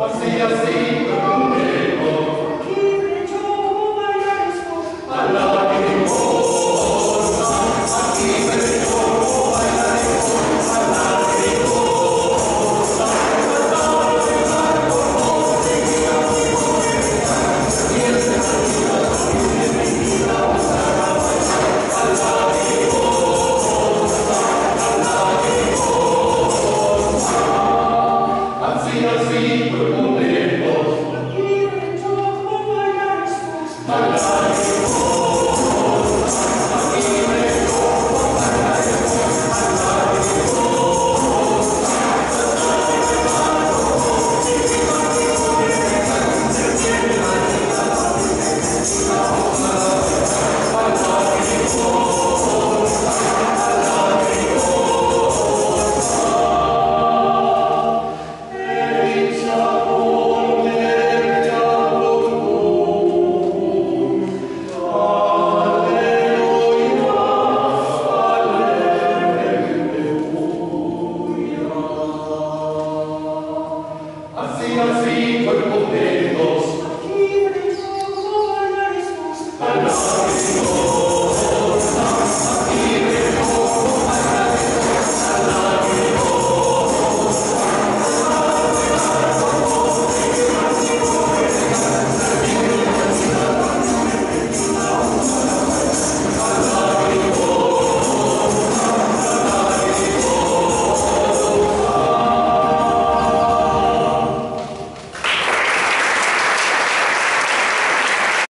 Assim, assim, como que rejoa, mas é Thank you.